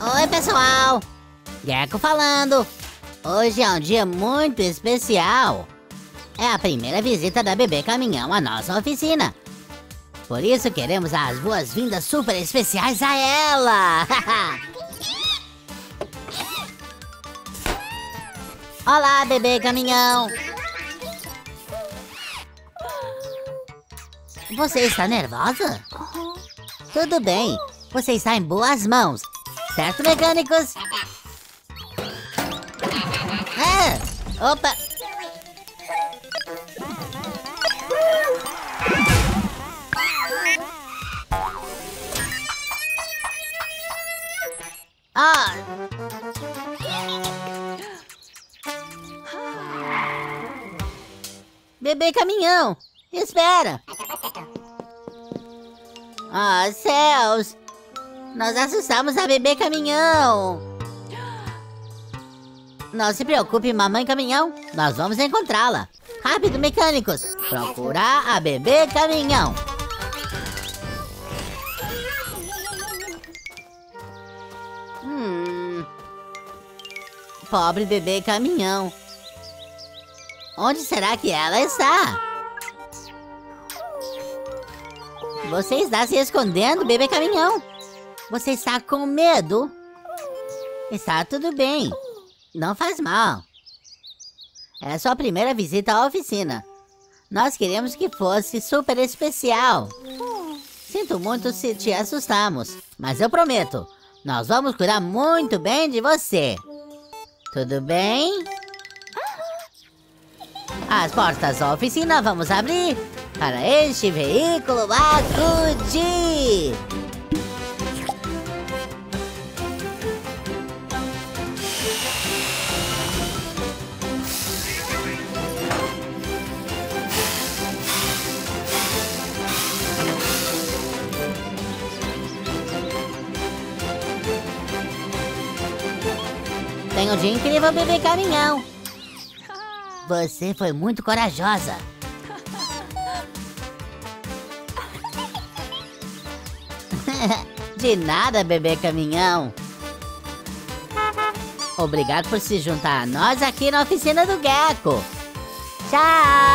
Oi, pessoal! Gecko falando. Hoje é um dia muito especial. É a primeira visita da Bebê Caminhão à nossa oficina. Por isso queremos as boas-vindas super especiais a ela! Olá, Bebê Caminhão! Você está nervosa? Tudo bem, você está em boas mãos. Certo, mecânicos? Ah, opa! Ah! Bebê caminhão, espera! Ah, céus! Nós assustamos a bebê caminhão! Não se preocupe, mamãe caminhão. Nós vamos encontrá-la. Rápido, mecânicos. Procurar a bebê caminhão. Hum. Pobre bebê caminhão. Onde será que ela está? Você está se escondendo, bebê caminhão. Você está com medo? Está tudo bem. Não faz mal. É sua primeira visita à oficina. Nós queríamos que fosse super especial. Sinto muito se te assustamos, mas eu prometo, nós vamos cuidar muito bem de você. Tudo bem? As portas da oficina vamos abrir para este veículo acudir. Um dia incrível, bebê caminhão. Você foi muito corajosa. De nada, bebê caminhão. Obrigado por se juntar a nós aqui na oficina do Gecko. Tchau!